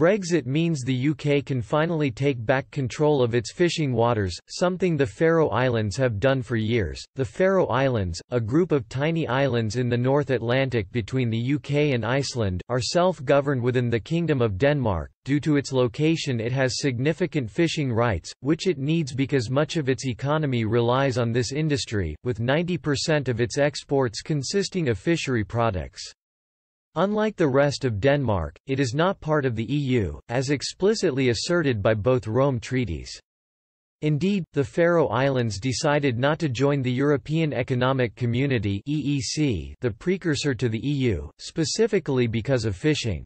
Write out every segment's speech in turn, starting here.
Brexit means the UK can finally take back control of its fishing waters, something the Faroe Islands have done for years. The Faroe Islands, a group of tiny islands in the North Atlantic between the UK and Iceland, are self-governed within the Kingdom of Denmark. Due to its location it has significant fishing rights, which it needs because much of its economy relies on this industry, with 90% of its exports consisting of fishery products. Unlike the rest of Denmark, it is not part of the EU, as explicitly asserted by both Rome treaties. Indeed, the Faroe Islands decided not to join the European Economic Community (EEC), the precursor to the EU, specifically because of fishing.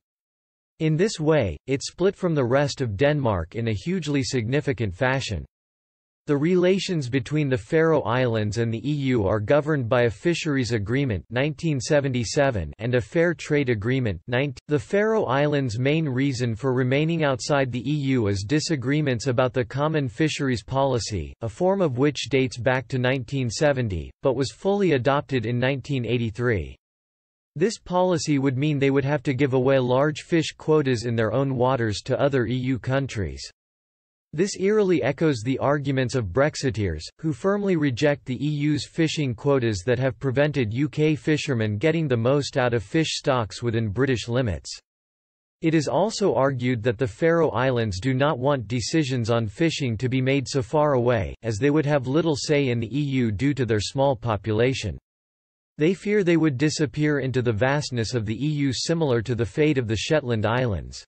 In this way, it split from the rest of Denmark in a hugely significant fashion. The relations between the Faroe Islands and the EU are governed by a Fisheries Agreement 1977 and a Fair Trade Agreement 19. The Faroe Islands' main reason for remaining outside the EU is disagreements about the Common Fisheries Policy, a form of which dates back to 1970, but was fully adopted in 1983. This policy would mean they would have to give away large fish quotas in their own waters to other EU countries. This eerily echoes the arguments of Brexiteers, who firmly reject the EU's fishing quotas that have prevented UK fishermen getting the most out of fish stocks within British limits. It is also argued that the Faroe Islands do not want decisions on fishing to be made so far away, as they would have little say in the EU due to their small population. They fear they would disappear into the vastness of the EU similar to the fate of the Shetland Islands.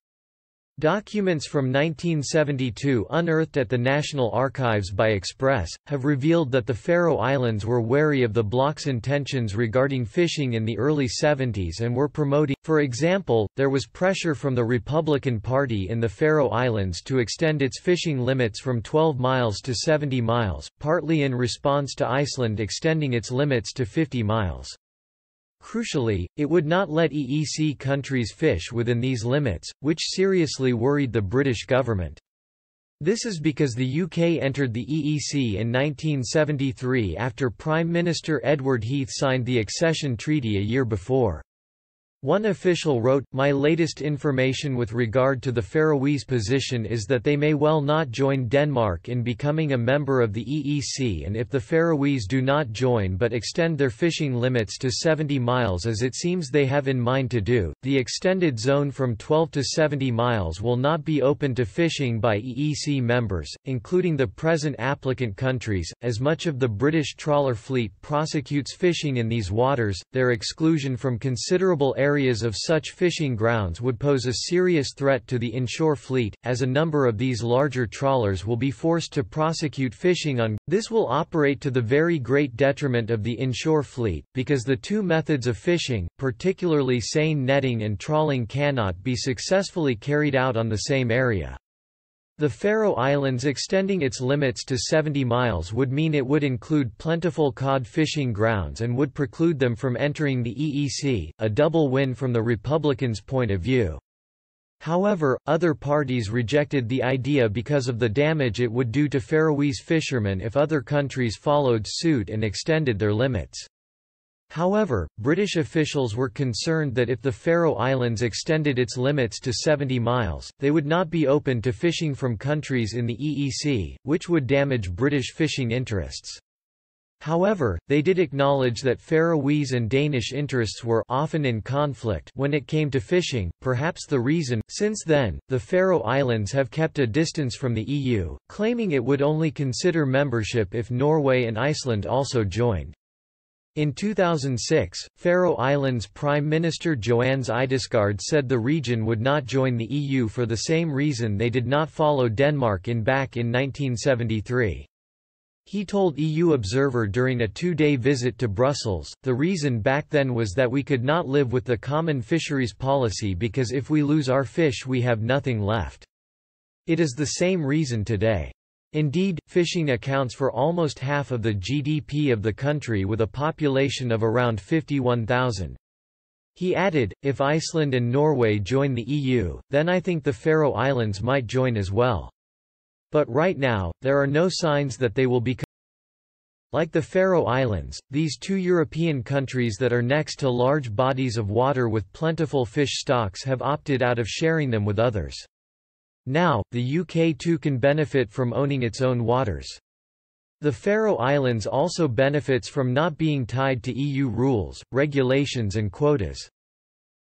Documents from 1972 unearthed at the National Archives by Express, have revealed that the Faroe Islands were wary of the bloc's intentions regarding fishing in the early 70s and were promoting, for example, there was pressure from the Republican Party in the Faroe Islands to extend its fishing limits from 12 miles to 70 miles, partly in response to Iceland extending its limits to 50 miles. Crucially, it would not let EEC countries fish within these limits, which seriously worried the British government. This is because the UK entered the EEC in 1973 after Prime Minister Edward Heath signed the accession treaty a year before. One official wrote, My latest information with regard to the Faroese position is that they may well not join Denmark in becoming a member of the EEC and if the Faroese do not join but extend their fishing limits to 70 miles as it seems they have in mind to do, the extended zone from 12 to 70 miles will not be open to fishing by EEC members, including the present applicant countries, as much of the British trawler fleet prosecutes fishing in these waters, their exclusion from considerable areas areas of such fishing grounds would pose a serious threat to the inshore fleet, as a number of these larger trawlers will be forced to prosecute fishing on. This will operate to the very great detriment of the inshore fleet, because the two methods of fishing, particularly seine netting and trawling cannot be successfully carried out on the same area. The Faroe Islands extending its limits to 70 miles would mean it would include plentiful cod fishing grounds and would preclude them from entering the EEC, a double win from the Republicans' point of view. However, other parties rejected the idea because of the damage it would do to Faroese fishermen if other countries followed suit and extended their limits. However, British officials were concerned that if the Faroe Islands extended its limits to 70 miles, they would not be open to fishing from countries in the EEC, which would damage British fishing interests. However, they did acknowledge that Faroese and Danish interests were often in conflict when it came to fishing, perhaps the reason, since then, the Faroe Islands have kept a distance from the EU, claiming it would only consider membership if Norway and Iceland also joined. In 2006, Faroe Islands Prime Minister Joannes Eidesgaard said the region would not join the EU for the same reason they did not follow Denmark in back in 1973. He told EU Observer during a two-day visit to Brussels, the reason back then was that we could not live with the common fisheries policy because if we lose our fish we have nothing left. It is the same reason today. Indeed, fishing accounts for almost half of the GDP of the country with a population of around 51,000. He added, if Iceland and Norway join the EU, then I think the Faroe Islands might join as well. But right now, there are no signs that they will become like the Faroe Islands, these two European countries that are next to large bodies of water with plentiful fish stocks have opted out of sharing them with others. Now, the UK too can benefit from owning its own waters. The Faroe Islands also benefits from not being tied to EU rules, regulations and quotas.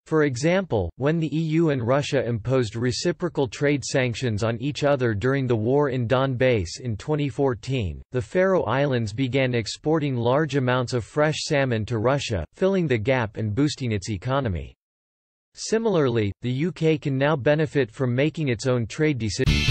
For example, when the EU and Russia imposed reciprocal trade sanctions on each other during the war in Donbass in 2014, the Faroe Islands began exporting large amounts of fresh salmon to Russia, filling the gap and boosting its economy. Similarly, the UK can now benefit from making its own trade decisions.